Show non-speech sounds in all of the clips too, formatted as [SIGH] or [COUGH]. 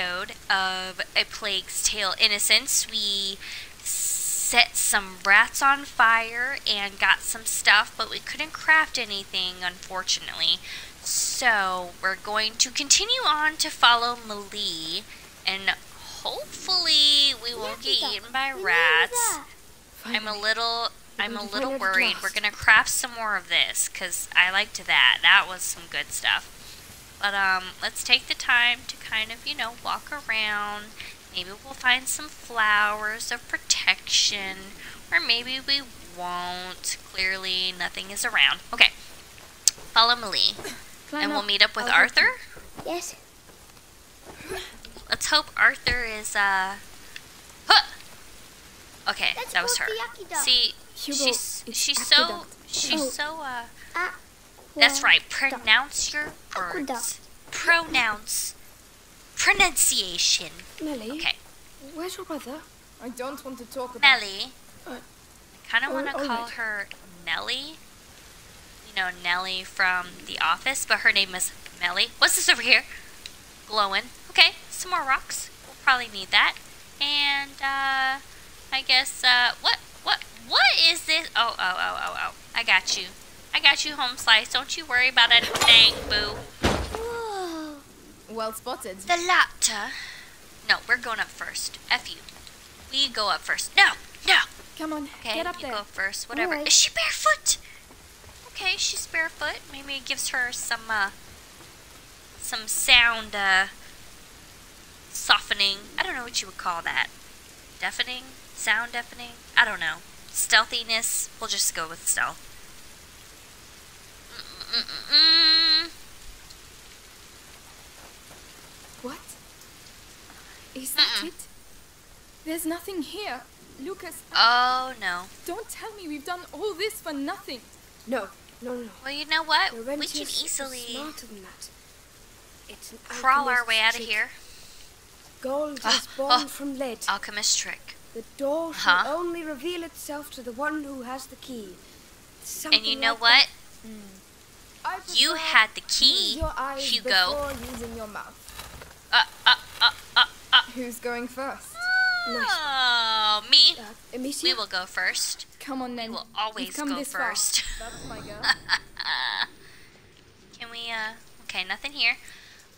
episode of A Plague's Tale Innocence. We set some rats on fire and got some stuff, but we couldn't craft anything, unfortunately. So we're going to continue on to follow Mélie, and hopefully we won't get eaten by rats. I'm a little I'm a little worried. We're gonna craft some more of this because I liked that. That was some good stuff. But um, let's take the time to kind of you know walk around. Maybe we'll find some flowers of protection, or maybe we won't. Clearly, nothing is around. Okay, follow Mélie, and we'll meet up with Arthur. Yes. Let's hope Arthur is uh. Huh! Okay, Let's that was her. See, Hugo, she's she's so she's Oh. so uh. That's right. Pronounce your words. Aqueduct. Pronounce. Pronunciation. Mélie, Okay, where's your brother? I don't want to talk about Nellie. Uh, I kind of oh, want to all call right. her Nellie. You know, Nellie from The Office, but her name is Mélie. What's this over here? Glowing. Okay, some more rocks. We'll probably need that. And, uh, I guess, uh, what, what, what is this? Oh, oh, oh, oh, oh. I got you. I got you, Home Slice. Don't you worry about a dang boo. Whoa. Well spotted. The latter. No, we're going up first. F you. We go up first. No, no. Come on, Okay, get up you there. go first. Whatever. Alright. Is she barefoot? Okay, she's barefoot. Maybe it gives her some uh some sound uh softening. I don't know what you would call that. Deafening? Sound deafening? I don't know. Stealthiness? We'll just go with stealth. Mm-mm-mm-mm. What? Is that Mm-mm. it? There's nothing here. Lucas, Oh no. don't tell me we've done all this for nothing. No, no, no, no. Well, you know what? We Laurentius can easily smarter than that. It's an crawl our way out of here. Gold Ah, is born ah. from lead. Alchemist trick. The door Huh? shall only reveal itself to the one who has the key. And you know like what? I You had the key, Hugo. using your mouth. Uh, uh, uh, uh, uh. Who's going first? Oh, me. Uh, Amicia? We will go first. Come on We then. will We've always come go first. [LAUGHS] That's my girl. Can we, uh, okay, nothing here.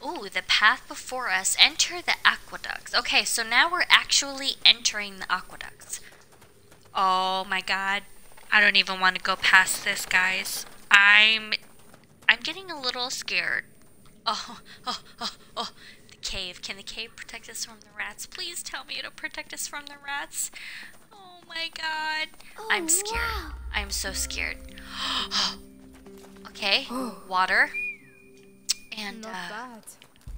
Ooh, the path before us. Enter the aqueducts. Okay, so now we're actually entering the aqueducts. Oh my god. I don't even want to go past this, guys. I'm, I'm getting a little scared. Oh, oh, oh, oh. The cave. Can the cave protect us from the rats? Please tell me it'll protect us from the rats. Oh my god. Oh, I'm scared. wow. I'm so scared. [GASPS] okay, [GASPS] water. And Not uh, bad.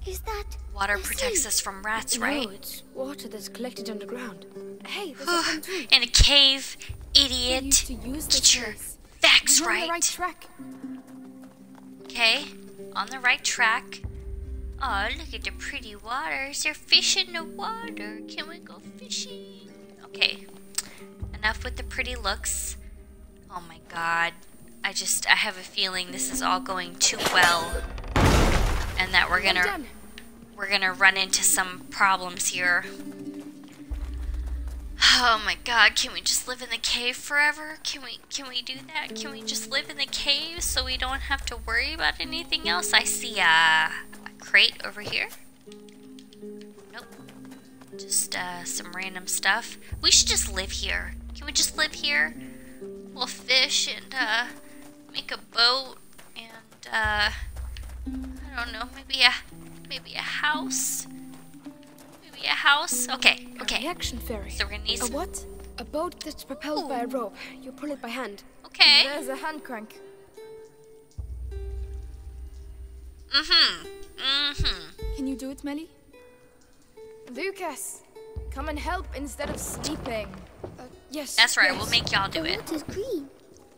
Is that water the protects sea? us from rats, no, right? it's water that's collected underground. Hey, there's. In a cave, idiot. used to use this Get your place. facts We're on the right. right track. Okay, on the right track. Oh, look at the pretty water. Is there fish in the water? Can we go fishing? Okay, enough with the pretty looks. Oh my god. I just, I have a feeling this is all going too well. And that we're gonna, we're gonna run into some problems here. Oh my god, can we just live in the cave forever? Can we can we do that? Can we just live in the cave so we don't have to worry about anything else? I see a, a crate over here. Nope. Just uh, some random stuff. We should just live here. Can we just live here? We'll fish and uh, make a boat and uh, I don't know, maybe a maybe a house. Maybe a house. Okay, okay. Reaction ferry. So we're gonna need A some. what? A boat that's propelled by a rope. You pull it by hand. Okay. There's a hand crank. Mm-hmm. Mm-hmm. Can you do it, Mélie? Lucas, come and help instead of sleeping. Uh, yes. That's right. yes. We'll make y'all do The it. water's green.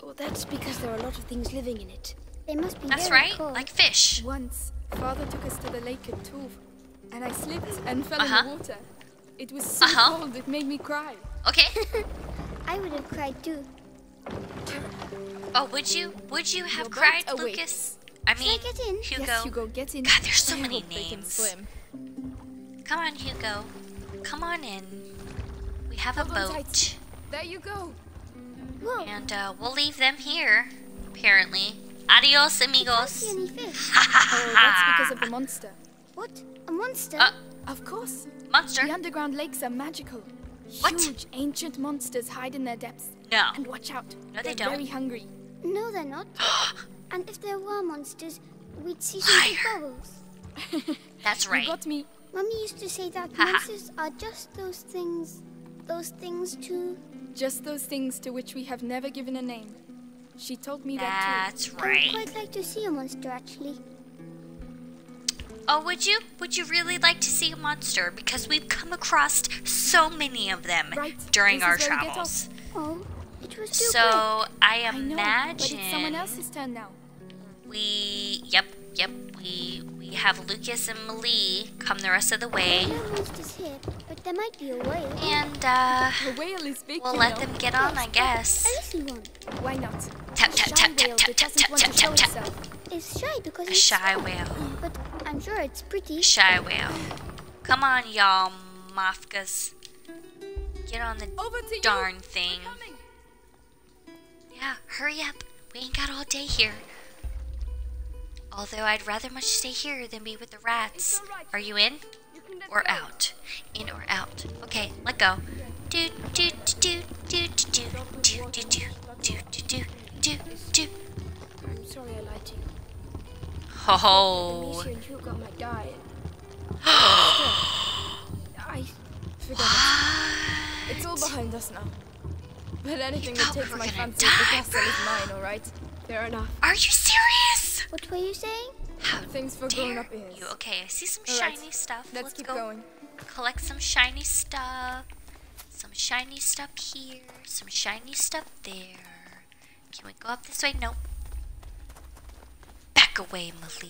Oh, that's because there are a lot of things living in it. They must be That's very right. cold. Like fish. Once, father took us to the lake at Tuve, and I slipped and fell Uh-huh. in the water. It was so Uh-huh. cold it made me cry. Okay. [LAUGHS] I would have cried too. Oh, would you? Would you have Your boat cried, awaits. Lucas? I mean, get in? Hugo. Yes, Hugo, get in. God, there's so I many hope they can names. swim. Come on, Hugo. Come on in. We have a Hold on boat. tight. There you go. Whoa. And uh, we'll leave them here, apparently. Adios, I can't amigos. see any fish. Oh, that's because of the monster. What? A monster? Uh, Of course. monster? The underground lakes are magical. What? Huge ancient monsters hide in their depths. No. And watch out. No, they They're don't. very hungry. No, they're not. [GASPS] and if there were monsters, we'd see some bubbles. [LAUGHS] That's right. You right. got me. Mummy used to say that monsters are just those things, those things too. Just those things to which we have never given a name. She told me that too. That's right. I would quite like to see a monster actually. Oh, would you? Would you really like to see a monster? Because we've come across so many of them Right. during This our is where we get travels. Oh, it was So I too. I know, imagine it's someone else's turn now. we. Yep, yep. We we have Lucas and Mélie come the rest of the way, quick. No monsters here, but there might be a whale. and uh, The whale is big, we'll let know. them get on, I guess. A one Why not? Tap A tap tap tap tap tap tap tap tap is shy because A it's shy whale. But I'm sure it's pretty. A shy whale. Come on, y'all, mafkas. Get on the Over to you. darn thing. Yeah, hurry up. We ain't got all day here. Although I'd rather much stay here than be with the rats. Are you in or out? In or out? Okay, let go. Do do do do do do do do do do do do do. I'm sorry I lied to you. Ho ho. and Hugo might die. I Forget. It's all behind us now. But anything that thought we takes my gonna fancy at the die, castle is mine, alright? Fair enough. Are you serious? What were you saying? How Things for dare grown-up ears. you? Okay, I see some All right, shiny stuff. Let's, Let's keep go going. collect some shiny stuff. Some shiny stuff here. Some shiny stuff there. Can we go up this way? Nope. Away, Mélie.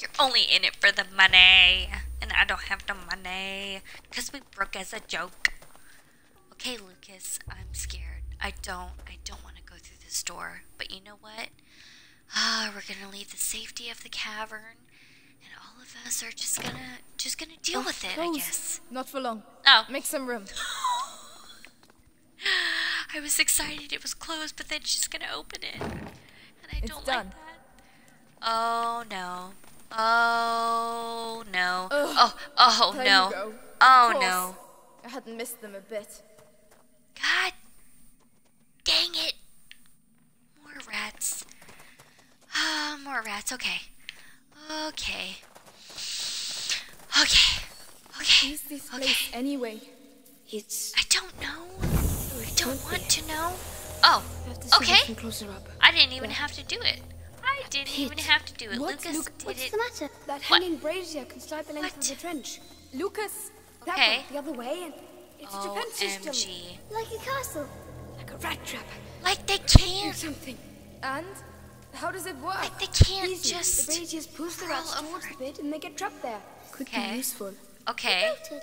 You're only in it for the money. And I don't have the money. Because we broke as a joke. Okay, Lucas, I'm scared. I don't I don't want to go through this door. But you know what? Ah, we're gonna leave the safety of the cavern, and all of us are just gonna just gonna deal Oh, with it, I guess. Not for long. Oh, Make some room. [LAUGHS] I was excited it was closed, but then she's gonna open it, It's don't done. like that. Oh no! Oh no! Ugh. Oh oh There no! you go. Oh no! I hadn't missed them a bit. God dang it! More rats. Ah, more rats. Okay. Okay. Okay. Okay. Who's this place anyway? It's. I don't know. I don't want be. to know. Oh, have to okay. closer up. I didn't even have to do it. I didn't even have to do it. What? Lucas Look, did What's it. the matter? That What? hanging brazier can slide the length What? of the trench. Lucas! That Okay. one, the other way, and it's a defense system. OMG. Like a castle. Like a rat trap. Like they Do can't. something. And? How does it work? Like they can't Easy. The just. braziers push the crawl rats over towards the pit and they get trapped there. Could Okay. be useful. Okay. Built.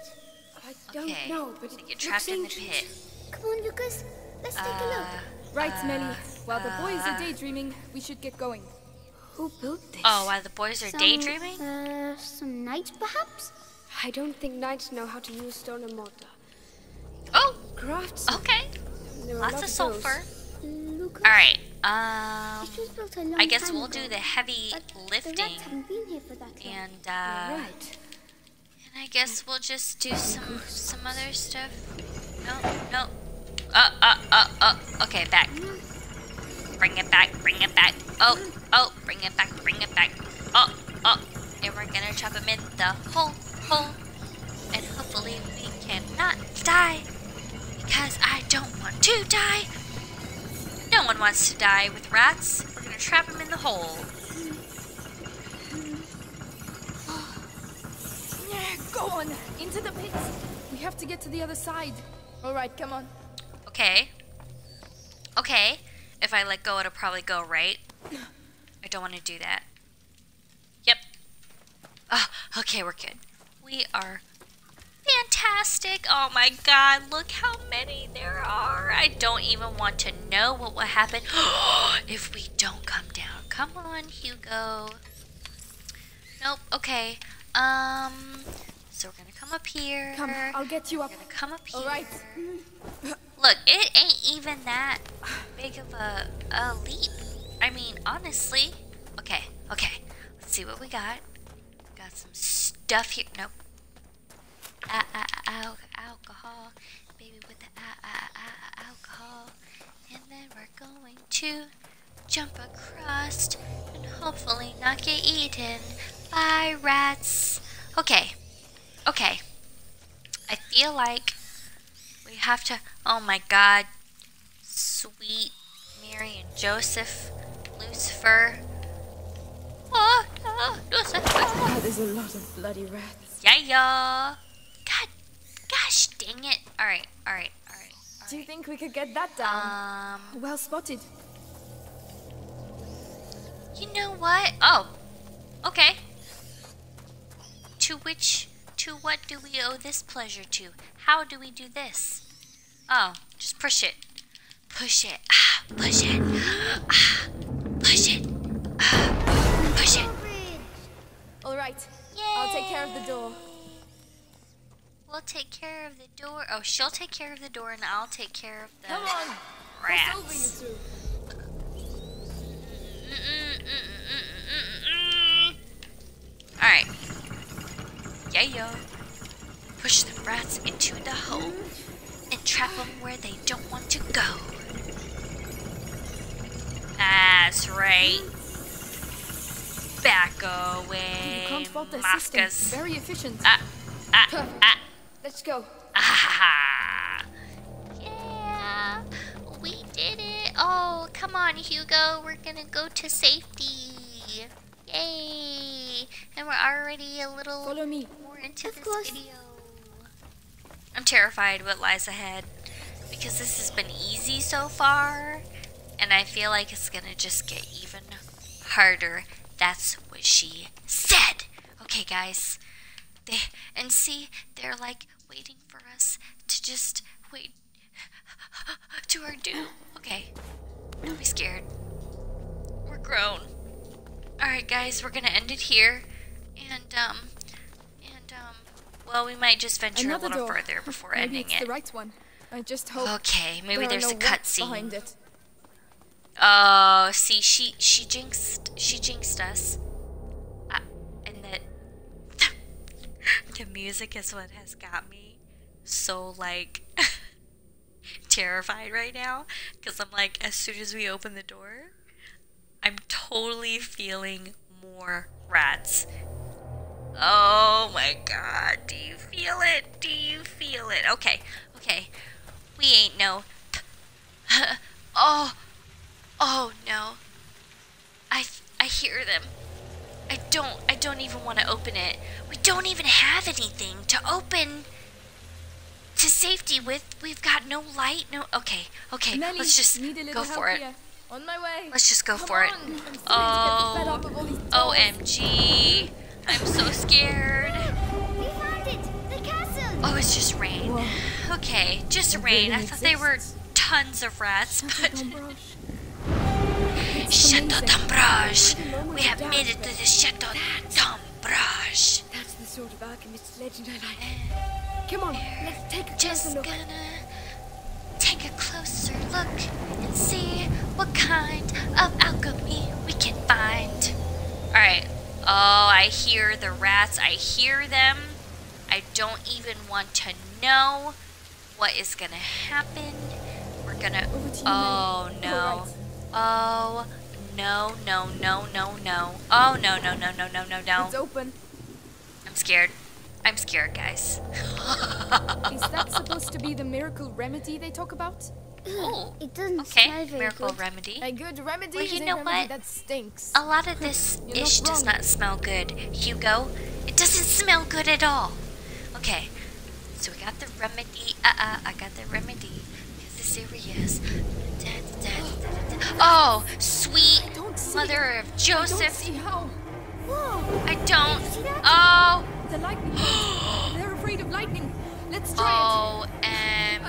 I don't Okay. know, but They it get looks trapped in the pit. Come on, Lucas. Let's take a look. Uh, Right, Mélie. While the boys are daydreaming, we should get going. Who built this? Oh, while the boys are Some, daydreaming? Uh, some knights, perhaps? I don't think knights know how to use stone and mortar. Oh, Crafts. okay. Lots lots of sulfur. Alright, um. It was built a long I guess we'll ago, do the heavy but The lifting. rats been here for that. And, uh. Right. And I guess we'll just do some some other stuff. No, no. Uh, uh, uh, uh. Okay, back. Bring it back. Bring it back. Oh, oh. Bring it back. Bring it back. Oh, oh. And we're gonna chop him in the hole, hole. And hopefully we cannot die. Because I don't want to die. No one wants to die with rats. We're gonna trap him in the hole. [SIGHS] Yeah, go on! Into the pit! We have to get to the other side. Alright, come on. Okay. Okay. If I let go, it'll probably go right. I don't want to do that. Yep. Oh, okay, we're good. We are fantastic. Oh my god, look how many there are. I don't even want to know what will happen [GASPS] if we don't come down. Come on, Hugo. Nope, okay. Um, so we're gonna come up here. Come, I'll get you We're up. gonna come up here. All right. Look, it ain't even that big of a, a leap. I mean, honestly. Okay, okay. Let's see what we got. Got some stuff here. Nope. Ah, ah, al- alcohol. Baby with the alcohol. And then we're going to jump across and hopefully not get eaten by rats. Okay. Okay. I feel like we have to. Oh my god. Sweet Mary and Joseph. Lucifer. Oh, no, Lucifer. Ah, there's a lot of bloody rats. Yeah, yeah. God, gosh dang it. Alright, alright, alright. Do you think we could get that down? Um, well spotted. you know what? Oh, okay. To which, to what do we owe this pleasure to? How do we do this? Oh, just push it. Push it. Ah, push it. Ah, push it. Ah, push it. All right. I'll take care of the door. We'll take care of the door. Oh, she'll take care of the door, and I'll take care of the Come on. Cross over, you rats. two. Alright. Yeah, yo. Push the rats into the hole and trap them where they don't want to go. That's right. Back away, You can't fault the system. Very efficient. Ah, ah, Perfect. ah. Let's go. Ah, yeah, we did it. Oh, come on, Hugo. We're gonna go to safety. Yay! And we're already a little Follow me. more into Of this course. video. I'm terrified what lies ahead because this has been easy so far, and I feel like it's gonna just get even harder. That's what she said. Okay, guys. They and see, they're like waiting for us to just wait to our doom. Okay, don't be scared. We're grown. All right, guys, we're gonna end it here, and um, well, we might just venture Another a little door. further before Maybe ending it. the right one. I just hope Okay, maybe there there's no a cutscene. it. Oh, see, she she jinxed she jinxed us. Uh, and that [LAUGHS] the music is what has got me so like [LAUGHS] terrified right now because I'm like as soon as we open the door, I'm totally feeling more rats. Oh my god, do you feel it? Do you feel it? Okay, okay. We ain't no [LAUGHS] oh, oh no. I, I hear them. I don't, I don't even want to open it. We don't even have anything to open to safety with. We've got no light, no, okay, okay, Nelly, let's just go for it. Here. On my way. Let's just go Come for it. on. I'm starting to get fed Oh, up of all these doors. OMG. I'm so scared. We found it! The castle! Oh, it's just rain. Whoa. Okay, just It rain. I really thought they were tons of rats, but [LAUGHS] Chateau d'Ombrage. We have made it to the Chateau d'Ombrage. That's the sort of alchemist legend I like. Come on, let's take a closer Just look. gonna take a closer look and see what kind of Oh, I hear the rats. I hear them. I don't even want to know what is gonna happen. We're gonna. Over to Oh no. Oh no no no no no. Oh no no no no no no no. It's open. I'm scared. I'm scared, guys. [LAUGHS] Is that supposed to be the miracle remedy they talk about? Oh, [COUGHS] It doesn't okay. Miracle good. remedy. A good remedy Well, you know what? that stinks. A lot of this [COUGHS] You're ish not does not smell good, Hugo. It doesn't smell good at all. Okay, so we got the remedy. Uh uh, I got the remedy. Is this serious? Oh, sweet I don't see mother it. of I don't Joseph. see how. Whoa! I don't. See that? Oh, The lightning. [GASPS] They're afraid of lightning. Let's try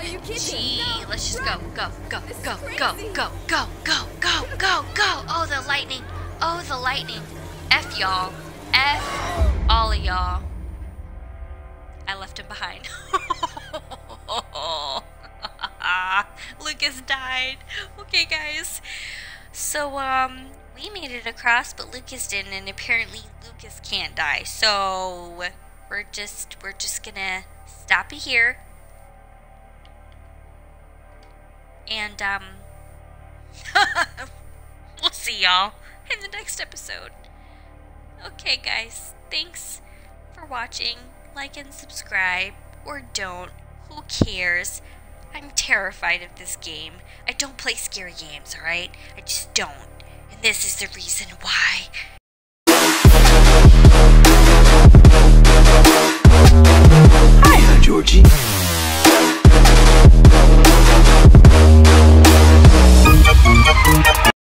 Are you kidding? OMG. No, Let's just run. go, go, go, This go, go, go, go, go, go, go, go. Oh, the lightning. Oh, the lightning. F y'all. F all of y'all. I left him behind. [LAUGHS] Lucas died. Okay, guys. So, um, we made it across, but Lucas didn't, and apparently Lucas can't die. So, we're just, we're just gonna stop it here. And, um, [LAUGHS] we'll see y'all in the next episode. Okay, guys, thanks for watching. Like and subscribe, or don't. Who cares? I'm terrified of this game. I don't play scary games, alright? I just don't. And this is the reason why. Hi, Georgie.